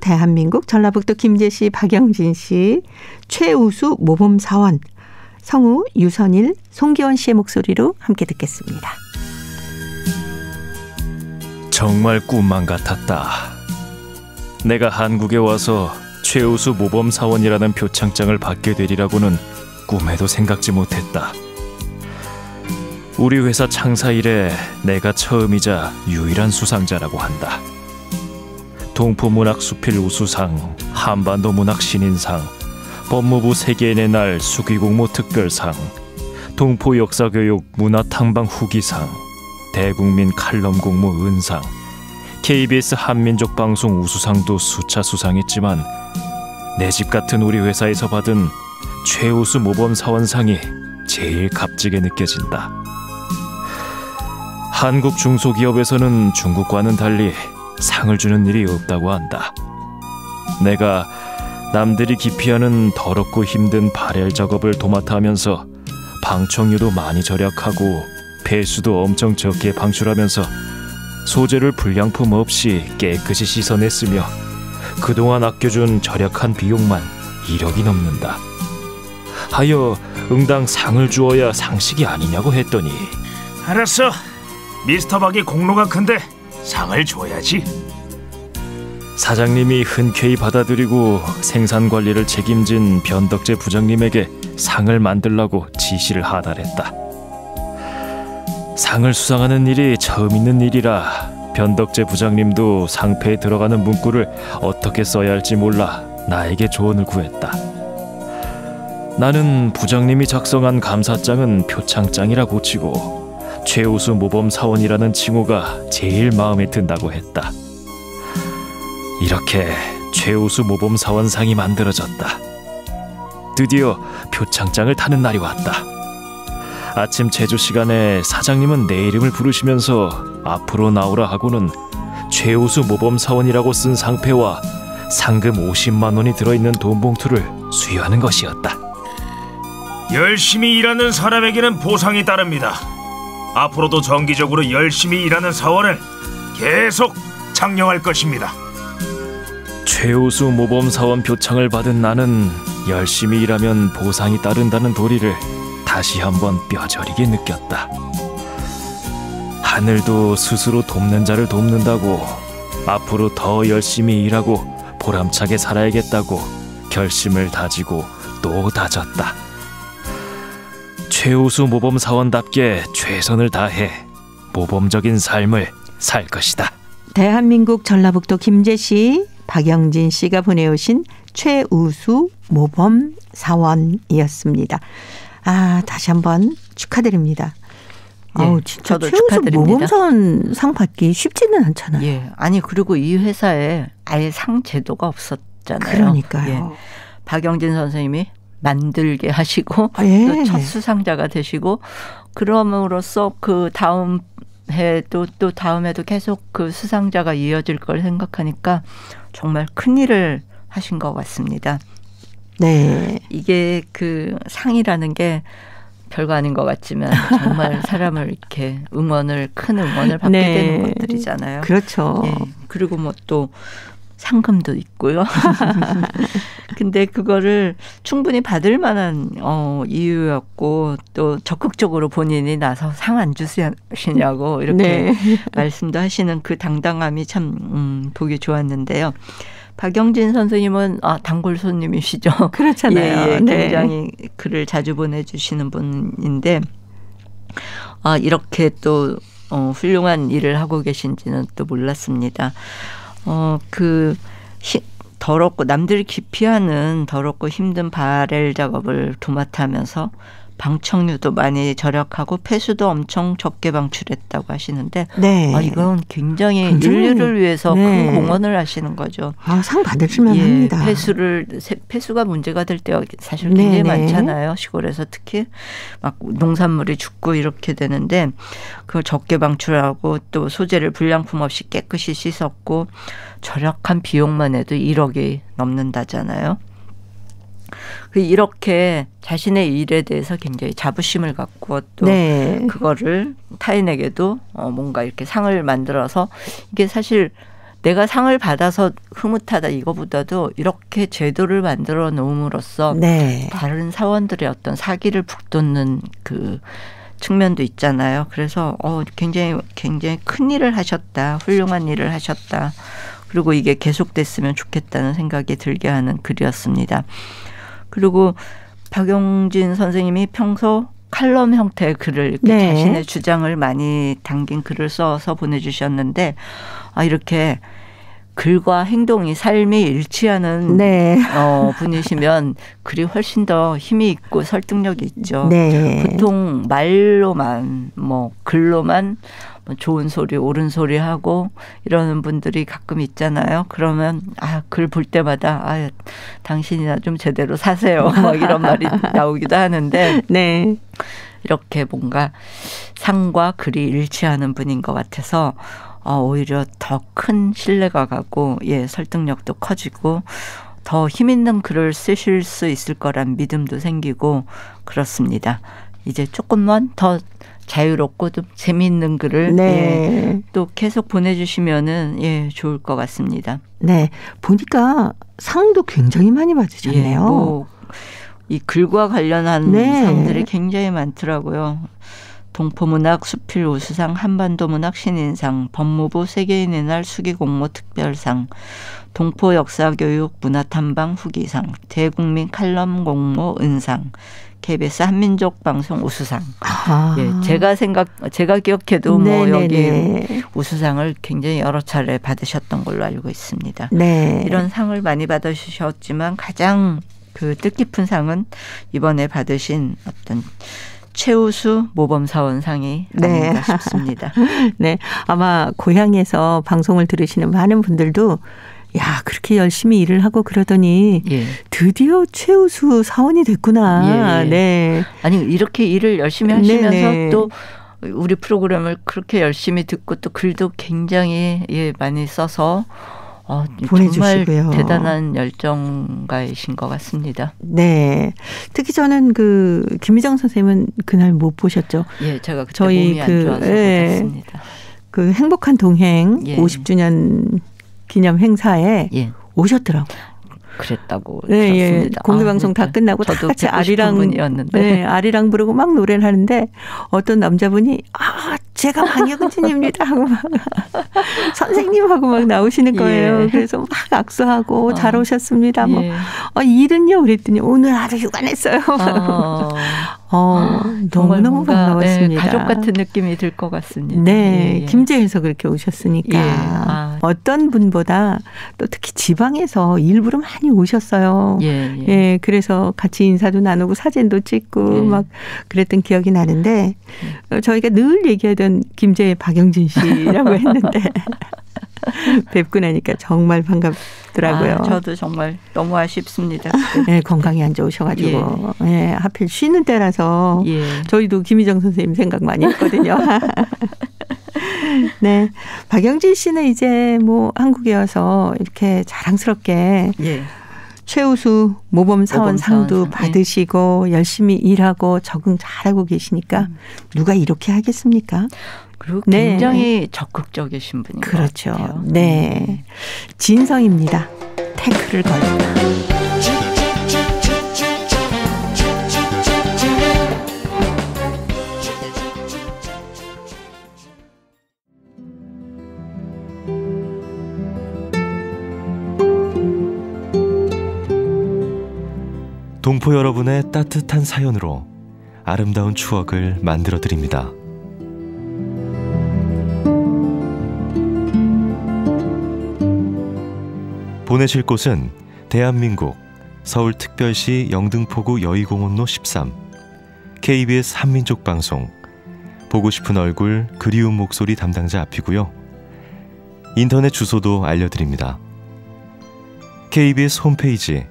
대한민국 전라북도 김제시 박영진 씨, 최우수 모범 사원, 성우 유선일, 송기원 씨의 목소리로 함께 듣겠습니다. 정말 꿈만 같았다. 내가 한국에 와서 최우수 모범 사원이라는 표창장을 받게 되리라고는 꿈에도 생각지 못했다. 우리 회사 창사 이래 내가 처음이자 유일한 수상자라고 한다. 동포 문학 수필 우수상, 한반도 문학 신인상, 법무부 세계인의 날 수기공모 특별상, 동포 역사교육 문화 탐방 후기상, 대국민 칼럼 공모 은상, KBS 한민족 방송 우수상도 수차 수상했지만 내 집 같은 우리 회사에서 받은 최우수 모범 사원상이 제일 값지게 느껴진다. 한국 중소기업에서는 중국과는 달리 상을 주는 일이 없다고 한다. 내가 남들이 기피하는 더럽고 힘든 발열 작업을 도맡아 하면서 방청료도 많이 절약하고 배수도 엄청 적게 방출하면서 소재를 불량품 없이 깨끗이 씻어냈으며 그동안 아껴준 절약한 비용만 1억이 넘는다. 하여 응당 상을 주어야 상식이 아니냐고 했더니 알았어. 미스터 박이 공로가 큰데 상을 줘야지. 사장님이 흔쾌히 받아들이고 생산 관리를 책임진 변덕재 부장님에게 상을 만들라고 지시를 하달했다. 상을 수상하는 일이 처음 있는 일이라 변덕재 부장님도 상패에 들어가는 문구를 어떻게 써야 할지 몰라 나에게 조언을 구했다. 나는 부장님이 작성한 감사장은 표창장이라 고치고 최우수 모범 사원이라는 칭호가 제일 마음에 든다고 했다. 이렇게 최우수 모범 사원상이 만들어졌다. 드디어 표창장을 타는 날이 왔다. 아침 제조 시간에 사장님은 내 이름을 부르시면서 앞으로 나오라 하고는 최우수 모범 사원이라고 쓴 상패와 상금 50만 원이 들어있는 돈 봉투를 수여하는 것이었다. 열심히 일하는 사람에게는 보상이 따릅니다. 앞으로도 정기적으로 열심히 일하는 사원을 계속 장려할 것입니다. 최우수 모범 사원 표창을 받은 나는 열심히 일하면 보상이 따른다는 도리를 다시 한번 뼈저리게 느꼈다. 하늘도 스스로 돕는 자를 돕는다고 앞으로 더 열심히 일하고 보람차게 살아야겠다고 결심을 다지고 또 다졌다. 최우수 모범 사원답게 최선을 다해 모범적인 삶을 살 것이다. 대한민국 전라북도 김제 시 박영진 씨가 보내오신 최우수 모범 사원이었습니다. 아, 다시 한번 축하드립니다. 예, 아우, 진짜 최우수 축하드립니다. 모범사원 상 받기 쉽지는 않잖아요. 예. 아니 그리고 이 회사에 아예 상 제도가 없었잖아요. 그러니까요. 예. 박영진 선생님이 만들게 하시고 예. 또첫 수상자가 되시고 그럼으로써 그 다음 해도 또 다음 해도 계속 그 수상자가 이어질 걸 생각하니까 정말 큰 일을 하신 것 같습니다. 네. 이게 그 상이라는 게 별거 아닌 것 같지만 정말 사람을 이렇게 응원을 큰 응원을 받게 네. 되는 것들이잖아요. 그렇죠. 예. 그리고 뭐 또 상금도 있고요. 근데 그거를 충분히 받을 만한 어 이유였고 또 적극적으로 본인이 나서 상 안 주시냐고 이렇게 네. 말씀도 하시는 그 당당함이 참 음, 보기 좋았는데요. 박영진 선생님은 아 단골 손님이시죠. 그렇잖아요. 예, 예, 네. 굉장히 글을 자주 보내주시는 분인데 아 이렇게 또 어, 훌륭한 일을 하고 계신지는 또 몰랐습니다. 어그 더럽고 남들이 기피하는 더럽고 힘든 바렐 작업을 도맡아면서 방청료도 많이 절약하고 폐수도 엄청 적게 방출했다고 하시는데 네. 아 이건 굉장히 굉장히, 인류를 위해서 네. 큰 공헌을 하시는 거죠. 아, 상 합니다. 예, 폐수를 세- 폐수가 문제가 될 때가 사실 굉장히 네네. 많잖아요. 시골에서 특히 막 농산물이 죽고 이렇게 되는데 그걸 적게 방출하고 또 소재를 불량품 없이 깨끗이 씻었고 절약한 비용만 해도 1억이 넘는다잖아요. 그 이렇게 자신의 일에 대해서 굉장히 자부심을 갖고 또 네. 그거를 타인에게도 어 뭔가 이렇게 상을 만들어서 이게 사실 내가 상을 받아서 흐뭇하다 이거보다도 이렇게 제도를 만들어 놓음으로써 네. 다른 사원들의 어떤 사기를 북돋는 그 측면도 있잖아요. 그래서 어 굉장히 굉장히 큰 일을 하셨다. 훌륭한 일을 하셨다. 그리고 이게 계속됐으면 좋겠다는 생각이 들게 하는 글이었습니다. 그리고 박용진 선생님이 평소 칼럼 형태의 글을 이렇게 네. 자신의 주장을 많이 담긴 글을 써서 보내주셨는데 아 이렇게 글과 행동이 삶이 일치하는 네. 어, 분이시면 글이 훨씬 더 힘이 있고 설득력이 있죠. 네. 보통 말로만 뭐 글로만 뭐 좋은 소리 옳은 소리 하고 이러는 분들이 가끔 있잖아요. 그러면 아 글 볼 때마다 아 당신이나 좀 제대로 사세요. 막 이런 말이 나오기도 하는데 네. 이렇게 뭔가 상과 글이 일치하는 분인 것 같아서 어, 오히려 더 큰 신뢰가 가고 예 설득력도 커지고 더 힘 있는 글을 쓰실 수 있을 거란 믿음도 생기고 그렇습니다. 이제 조금만 더 자유롭고 좀 재미있는 글을 예, 네. 또 계속 보내주시면은 예 좋을 것 같습니다. 네. 보니까 상도 굉장히 많이 받으셨네요. 예, 뭐 이 글과 관련한 네. 상들이 굉장히 많더라고요. 동포문학 수필 우수상, 한반도문학 신인상, 법무부 세계인의 날 수기공모 특별상, 동포 역사교육 문화탐방 후기상, 대국민 칼럼 공모 은상, KBS 한민족 방송 우수상. 아. 예, 제가 생각, 제가 기억해도 뭐 네네네. 여기 우수상을 굉장히 여러 차례 받으셨던 걸로 알고 있습니다. 네. 이런 상을 많이 받으셨지만 가장 그 뜻깊은 상은 이번에 받으신 어떤 최우수 모범사원상이 네. 아닌가 싶습니다. 네. 아마 고향에서 방송을 들으시는 많은 분들도 야, 그렇게 열심히 일을 하고 그러더니 예. 드디어 최우수 사원이 됐구나. 예. 네. 아니 이렇게 일을 열심히 하시면서 네네. 또 우리 프로그램을 그렇게 열심히 듣고 또 글도 굉장히 예 많이 써서 어, 정말 보내주시고요. 대단한 열정가이신 것 같습니다. 네. 특히 저는 그 김희정 선생님은 그날 못 보셨죠. 예, 제가 저희 그, 예. 그 행복한 동행 예. 50주년 기념 행사에 예, 오셨더라고. 그랬다고 네, 예. 들었습니다. 공개 아, 방송 다 그러니까 끝나고 다 같이 아리랑 분이었는데 네, 아리랑 부르고 막 노래를 하는데 어떤 남자분이 아 제가 방역은진입니다 하고 막 선생님하고 막 나오시는 거예요. 예. 그래서 막 악수하고 어. 잘 오셨습니다. 뭐 예. 어, 일은요 그랬더니 오늘 하루 휴가 냈어요. 어, 어, 정말 너무너무 뭔가, 반가웠습니다. 네, 가족 같은 느낌이 들 것 같습니다. 네, 예, 예. 김제에서 그렇게 오셨으니까 예, 아. 어떤 분보다 또 특히 지방에서 일부러 많이 오셨어요. 예, 예. 예, 그래서 같이 인사도 나누고 사진도 찍고 예. 막 그랬던 기억이 나는데 어, 저희가 늘 얘기하던 김제 박영진 씨라고 했는데 뵙고 나니까 정말 반갑 더라고요. 아, 저도 정말 너무 아쉽습니다. 예, 건강이 안 좋으셔가지고 예. 하필 쉬는 때라서 예. 저희도 김희정 선생님 생각 많이 했거든요. 네, 박영진 씨는 이제 뭐 한국에 와서 이렇게 자랑스럽게 예. 최우수 모범 사원 상도 모범사원상, 예. 받으시고 열심히 일하고 적응 잘하고 계시니까 음. 누가 이렇게 하겠습니까? 그리고 네. 굉장히 적극적이신 분인 그렇죠. 것 같아요. 네. 진성입니다. 태클을 걸다. 동포 여러분의 따뜻한 사연으로 아름다운 추억을 만들어 드립니다. 보내실 곳은 대한민국 서울특별시 영등포구 여의공원로 13 KBS 한민족 방송 보고 싶은 얼굴 그리운 목소리 담당자 앞이고요. 인터넷 주소도 알려드립니다. KBS 홈페이지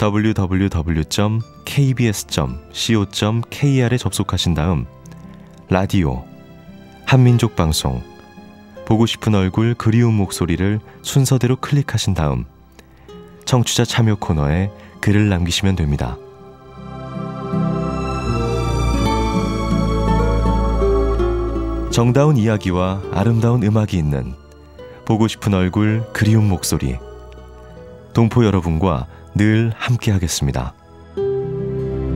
www.kbs.co.kr에 접속하신 다음 라디오 한민족 방송 보고 싶은 얼굴 그리운 목소리를 순서대로 클릭하신 다음 청취자 참여 코너에 글을 남기시면 됩니다. 정다운 이야기와 아름다운 음악이 있는 보고 싶은 얼굴, 그리운 목소리. 동포 여러분과 늘 함께 하겠습니다.